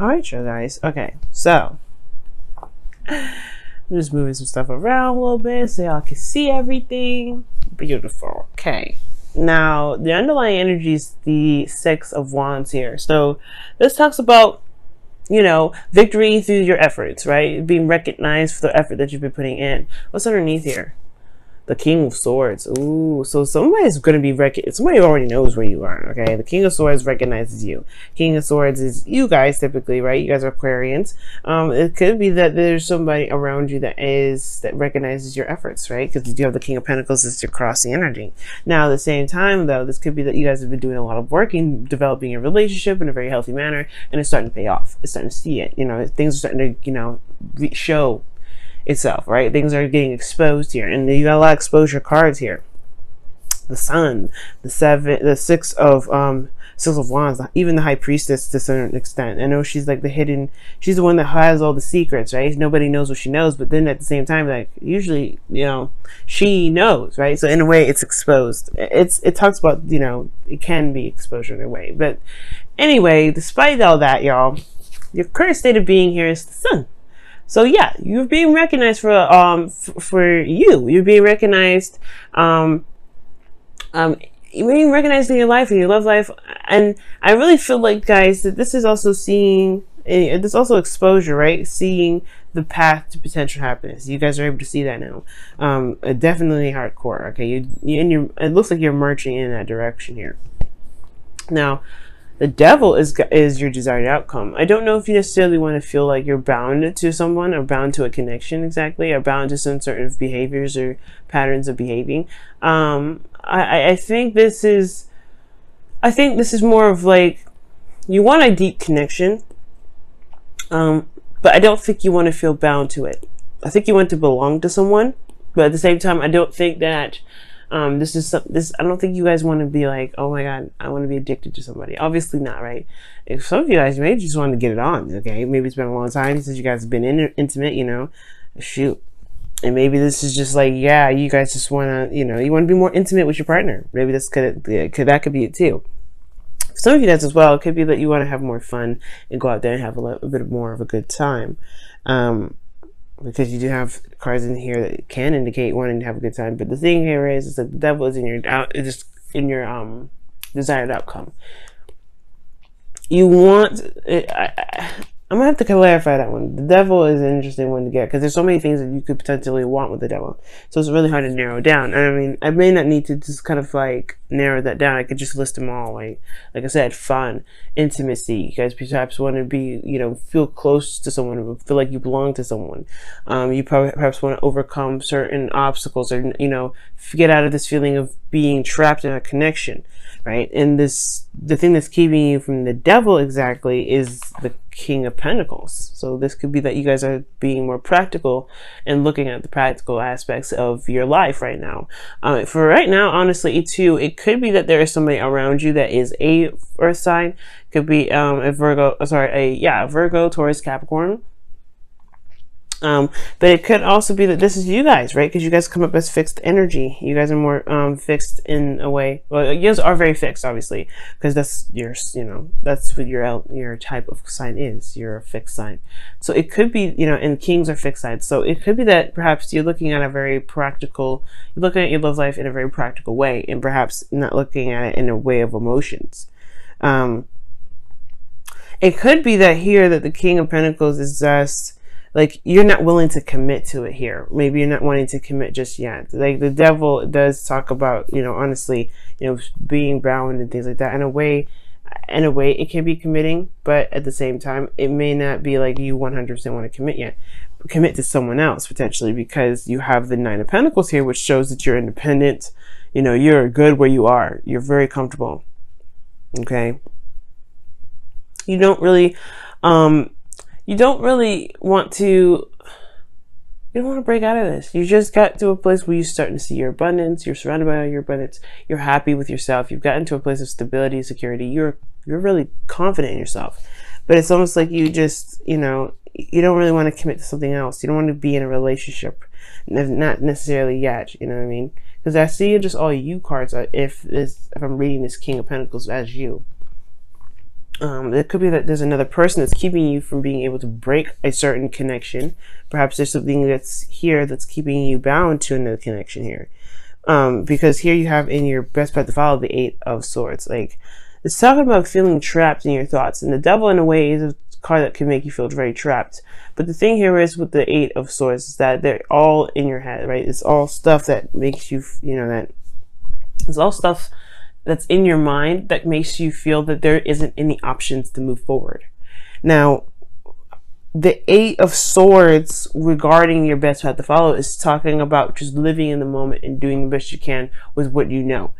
All right, you guys. Okay, so I'm just moving some stuff around a little bit so y'all can see everything. Beautiful. Okay. Now, the underlying energy is the Six of Wands here. So, this talks about, you know, victory through your efforts, right? Being recognized for the effort that you've been putting in. What's underneath here? The King of Swords. Ooh, so somebody's going to be rec- somebody already knows where you are. Okay, the King of Swords recognizes you. King of Swords is you guys typically, right? You guys are Aquarians. Um, it could be that there's somebody around you that is that recognizes your efforts, right? Because you have the King of Pentacles as your crossing energy. Now, at the same time, though, this could be that you guys have been doing a lot of work in developing a relationship in a very healthy manner, and it's starting to pay off. It's starting to see it. You know, things are starting to, you know, show itself, right? Things are getting exposed here, and you got a lot of exposure cards here. The Sun, the seven, the six of um, six of wands, even the High Priestess to a certain extent. I know she's like the hidden, she's the one that has all the secrets, right? Nobody knows what she knows, but then at the same time, like usually, you know, she knows, right? So in a way, it's exposed. It's it talks about you know it can be exposure in a way, but anyway, despite all that, y'all, your current state of being here is the Sun so yeah, you're being recognized for um for you. You're being recognized um um you're being recognized in your life and your love life. And I really feel like guys that this is also seeing eh, there's also exposure, right? Seeing the path to potential happiness. You guys are able to see that now. Um, definitely hardcore. Okay, you, you and you. It looks like you're marching in that direction here. Now, the devil is is your desired outcome. I don't know if you necessarily want to feel like you're bound to someone or bound to a connection exactly, or bound to some sort of behaviors or patterns of behaving. Um, I, I think this is, I think this is more of like, you want a deep connection, um, but I don't think you want to feel bound to it. I think you want to belong to someone, but at the same time, I don't think that um, this is some, this. I don't think you guys want to be like, oh my god, I want to be addicted to somebody. Obviously not, right? If some of you guys may just want to get it on, okay? Maybe it's been a long time since you guys have been in, intimate, you know. Shoot, and maybe this is just like, yeah, you guys just want to, you know, you want to be more intimate with your partner. Maybe this could, could that could be it too. Some of you guys as well, it could be that you want to have more fun and go out there and have a, little, a bit more of a good time. Um, because you do have cards in here that can indicate wanting to have a good time. But the thing here is, is that the devil is in your out, just in your um desired outcome. You want it, I, I, I'm gonna have to clarify that one. The devil is an interesting one to get because there's so many things that you could potentially want with the devil. So it's really hard to narrow down. And I mean, I may not need to just kind of like narrow that down. I could just list them all. Like, like I said, fun, intimacy. You guys perhaps want to be, you know, feel close to someone, feel like you belong to someone. Um, you probably perhaps want to overcome certain obstacles, or you know, get out of this feeling of being trapped in a connection right? And this, the thing that's keeping you from the devil exactly is the King of Pentacles. So this could be that you guys are being more practical and looking at the practical aspects of your life right now. Um, for right now, honestly, too, it could be that there is somebody around you that is a Earth sign. Could be um, a Virgo, sorry, a yeah, Virgo, Taurus, Capricorn um, but it could also be that this is you guys, right? Because you guys come up as fixed energy. You guys are more um, fixed in a way. Well, you guys are very fixed, obviously, because that's your, you know, that's what your your type of sign is. You're a fixed sign. So it could be, you know, and kings are fixed signs. So it could be that perhaps you're looking at a very practical, you're looking at your love life in a very practical way, and perhaps not looking at it in a way of emotions. Um, it could be that here that the King of Pentacles is just like you're not willing to commit to it here. Maybe you're not wanting to commit just yet. Like the devil does talk about, you know, honestly, you know, being bound and things like that. In a way, in a way, it can be committing, but at the same time, it may not be like you 100% want to commit yet. Commit to someone else potentially because you have the Nine of Pentacles here, which shows that you're independent. You know, you're good where you are. You're very comfortable. Okay. You don't really, um, you don't really want to you don't want to break out of this. You just got to a place where you're starting to see your abundance, you're surrounded by all your abundance, you're happy with yourself, you've gotten to a place of stability, security, you're you're really confident in yourself. But it's almost like you just, you know, you don't really want to commit to something else. You don't want to be in a relationship. Not necessarily yet, you know what I mean? Because I see just all you cards if this if I'm reading this King of Pentacles as you. Um, it could be that there's another person that's keeping you from being able to break a certain connection. Perhaps there's something that's here that's keeping you bound to another connection here. Um, because here you have in your best path to follow the Eight of Swords. Like, it's talking about feeling trapped in your thoughts. And the devil, in a way, is a card that can make you feel very trapped. But the thing here is with the Eight of Swords is that they're all in your head, right? It's all stuff that makes you, you know, that it's all stuff that's in your mind that makes you feel that there isn't any options to move forward. Now, the Eight of Swords regarding your best path to follow is talking about just living in the moment and doing the best you can with what you know.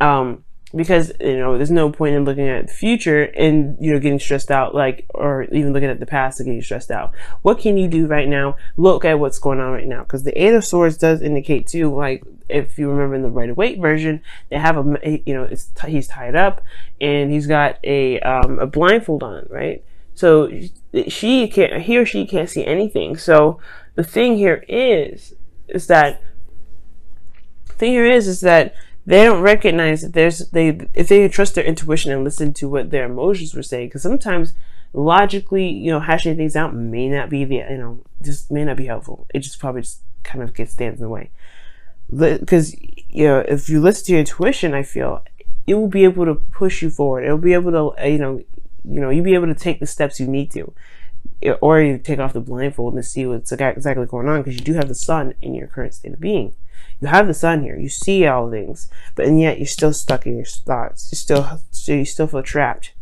Um, because you know there's no point in looking at the future and you know getting stressed out like or even looking at the past and getting stressed out. What can you do right now? Look at what's going on right now. Because the eight of swords does indicate too like if you remember in the Rider-Waite version they have a you know it's he's tied up and he's got a um, a blindfold on right? So she can't he or she can't see anything. So the thing here is is that the thing here is is that they don't recognize that there's they if they trust their intuition and listen to what their emotions were saying because sometimes logically you know hashing things out may not be the you know just may not be helpful. It just probably just kind of gets stands in the way. Because you know if you listen to your intuition i feel it will be able to push you forward. It'll be able to uh, you know you know you'll be able to take the steps you need to eh, or you take off the blindfold and see what's exactly going on because you do have the sun in your current state of being you have the sun here. You see all things, but and yet you're still stuck in your thoughts. You still so you still feel trapped.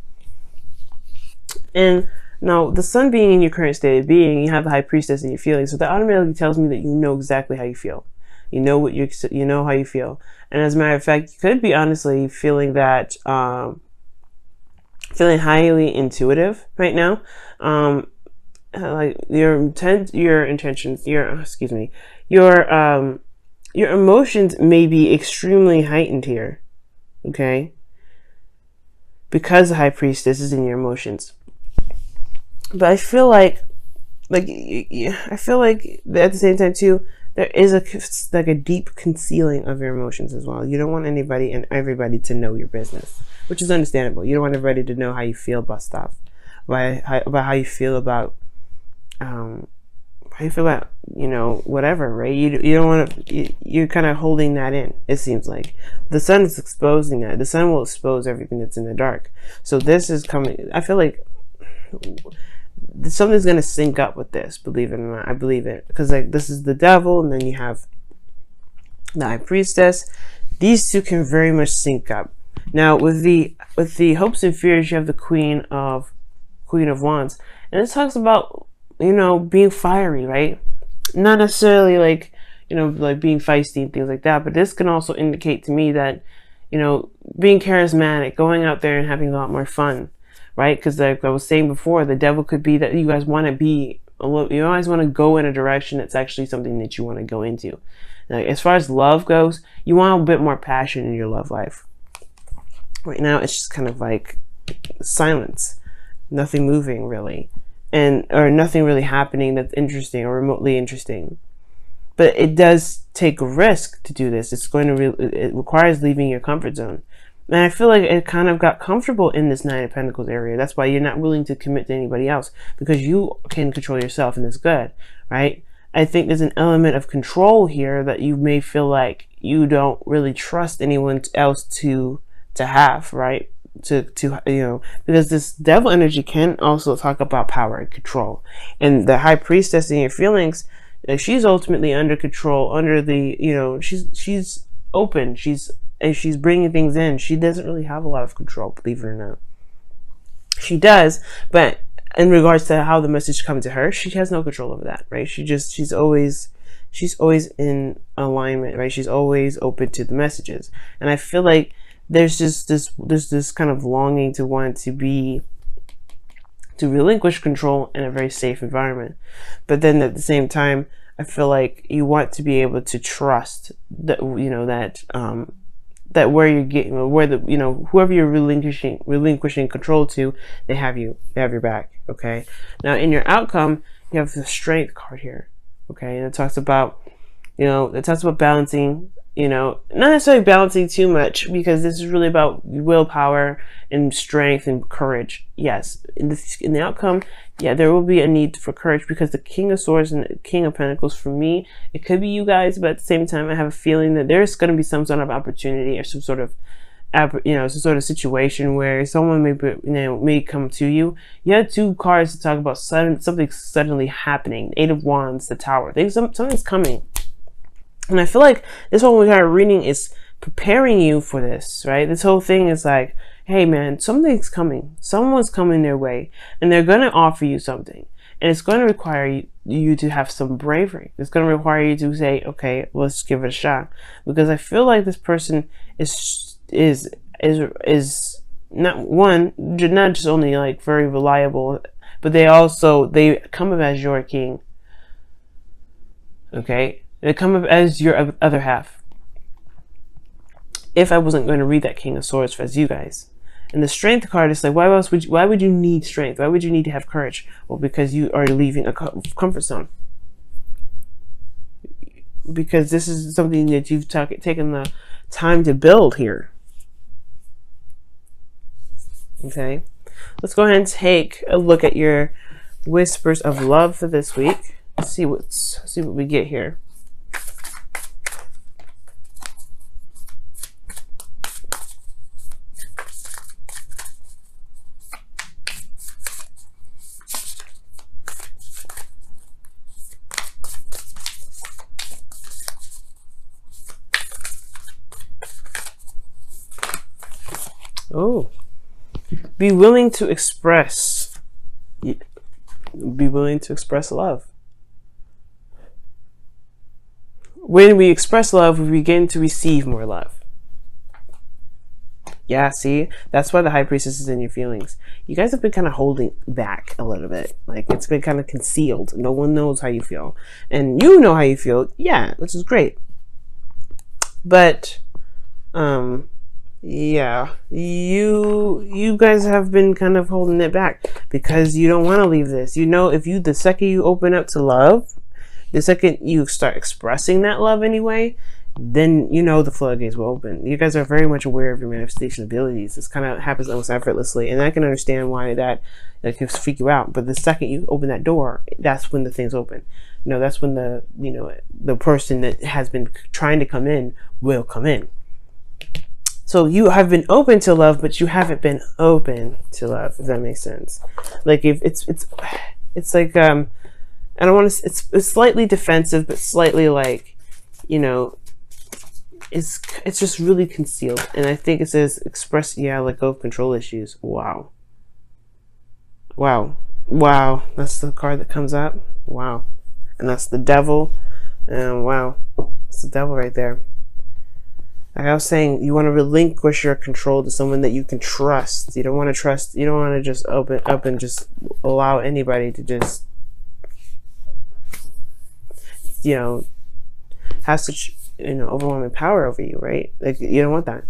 And now the sun being in your current state of being, you have the high priestess in your feelings. So that automatically tells me that you know exactly how you feel. You know what you you know how you feel. And as a matter of fact, you could be honestly feeling that um, feeling highly intuitive right now. Um, like your intent, your intentions, your excuse me, your um, your emotions may be extremely heightened here. Okay? Because the high priestess is in your emotions. But I feel like, like, I feel like at the same time too, there is a like a deep concealing of your emotions as well. You don't want anybody and everybody to know your business, which is understandable. You don't want everybody to know how you feel about stuff, about how, about how you feel about um, how you feel about you know whatever right? You, you don't want to you, are kind of holding that in it seems like. The sun is exposing that. The sun will expose everything that's in the dark. So this is coming i feel like something's going to sync up with this believe it or not. I believe it. Because like this is the devil and then you have the high priestess. These two can very much sync up. Now with the with the hopes and fears you have the queen of queen of wands. And it talks about you know, being fiery, right? Not necessarily like, you know, like being feisty and things like that, but this can also indicate to me that, you know, being charismatic, going out there and having a lot more fun, right? Because like I was saying before, the devil could be that you guys want to be a little, you always want to go in a direction that's actually something that you want to go into. Like, as far as love goes, you want a bit more passion in your love life. Right now, it's just kind of like silence, nothing moving really and or nothing really happening that's interesting or remotely interesting. But it does take a risk to do this. It's going to re- it requires leaving your comfort zone. And I feel like it kind of got comfortable in this Nine of Pentacles area. That's why you're not willing to commit to anybody else because you can control yourself and it's good, right? I think there's an element of control here that you may feel like you don't really trust anyone else to to have, right? To to you know because this devil energy can also talk about power and control. And the high priestess in your feelings she's ultimately under control under the you know she's she's open. She's and she's bringing things in. She doesn't really have a lot of control believe it or not. She does but in regards to how the message comes to her she has no control over that right? She just she's always she's always in alignment right? She's always open to the messages. And i feel like there's just this there's this kind of longing to want to be to relinquish control in a very safe environment. But then at the same time i feel like you want to be able to trust that you know that um that where you're getting where the you know whoever you're relinquishing relinquishing control to they have you they have your back okay? Now in your outcome you have the strength card here okay? And it talks about you know it talks about balancing you know, not necessarily balancing too much because this is really about willpower and strength and courage. Yes, in the, in the outcome, yeah, there will be a need for courage because the King of Swords and the King of Pentacles, for me, it could be you guys, but at the same time, I have a feeling that there's going to be some sort of opportunity or some sort of you know, some sort of situation where someone may, be, you know, may come to you. You had two cards to talk about sudden, something suddenly happening. Eight of Wands, the Tower. Things, something's coming. And I feel like this whole entire reading is preparing you for this, right? This whole thing is like, hey man, something's coming. Someone's coming their way and they're going to offer you something. And it's going to require you, you to have some bravery. It's going to require you to say, okay, let's give it a shot. Because I feel like this person is, is, is, is not one, not just only like very reliable, but they also, they come up as your king. Okay and come up as your other half. If I wasn't going to read that King of Swords as you guys. And the strength card is like, why else would you, why would you need strength? Why would you need to have courage? Well, because you are leaving a comfort zone. Because this is something that you've taken the time to build here. Okay, let's go ahead and take a look at your whispers of love for this week. Let's see what's see what we get here. Oh. Be willing to express. Be willing to express love. When we express love, we begin to receive more love. Yeah, see? That's why the high priestess is in your feelings. You guys have been kind of holding back a little bit. Like, it's been kind of concealed. No one knows how you feel. And you know how you feel. Yeah, which is great. But, um, yeah. You you guys have been kind of holding it back because you don't want to leave this. You know if you the second you open up to love the second you start expressing that love anyway then you know the floodgates will open. You guys are very much aware of your manifestation abilities. This kind of happens almost effortlessly and i can understand why that that can freak you out but the second you open that door that's when the things open. You know that's when the you know the person that has been trying to come in will come in so you have been open to love, but you haven't been open to love. If that makes sense. Like if it's it's it's like um, I don't want to. It's it's slightly defensive, but slightly like, you know, it's it's just really concealed. And I think it says express yeah, let go of control issues. Wow. Wow. Wow. That's the card that comes up. Wow. And that's the devil. And wow. it's the devil right there. Like I was saying, you want to relinquish your control to someone that you can trust. You don't want to trust. You don't want to just open up and just allow anybody to just, you know, have such you know overwhelming power over you, right? Like you don't want that.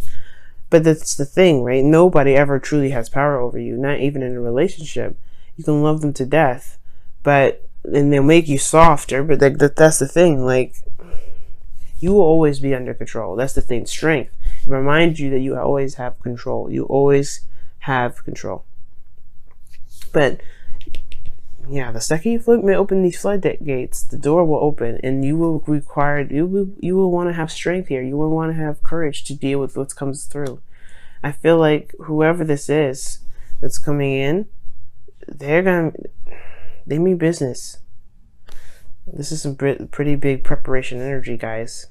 But that's the thing, right? Nobody ever truly has power over you. Not even in a relationship. You can love them to death, but and they'll make you softer. But like that, that's the thing. Like you will always be under control. That's the thing. Strength. Remind you that you always have control. You always have control. But yeah, the second you flip, may open these floodgates, the door will open, and you will require you will you will want to have strength here. You will want to have courage to deal with what comes through. I feel like whoever this is that's coming in, they're gonna they mean business. This is some pretty big preparation energy, guys.